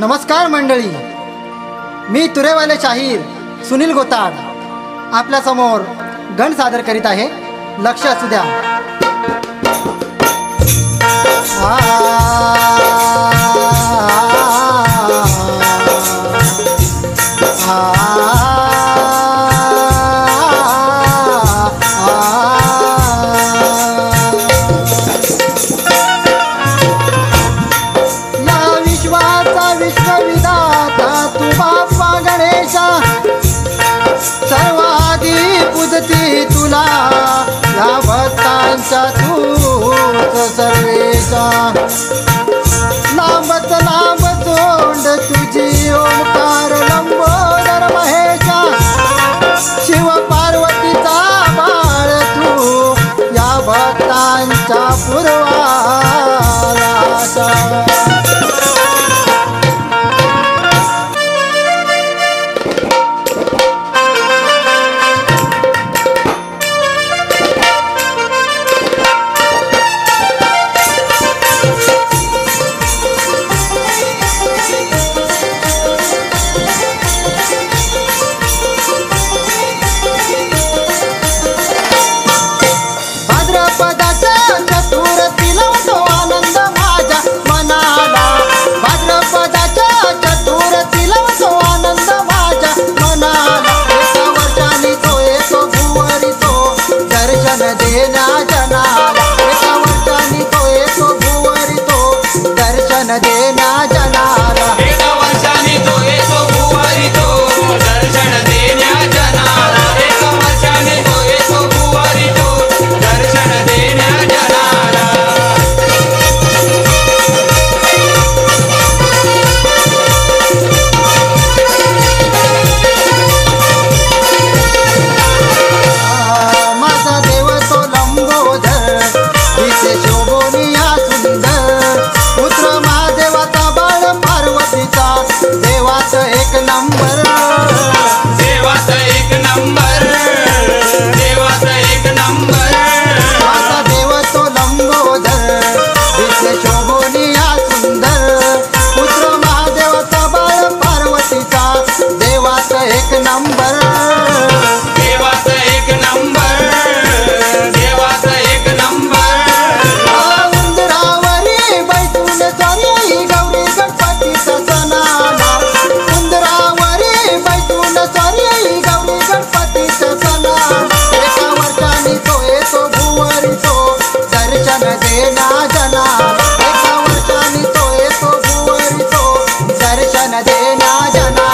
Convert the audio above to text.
नमस्कार मंडळी. मी तुरेवाले शाहीर सुनील गोताड. आपल्यासमोर गण सादर करीत आहे. लक्ष असू द्या. तुला या भक्तांचा तूच सर्वेचा. जाना जाना।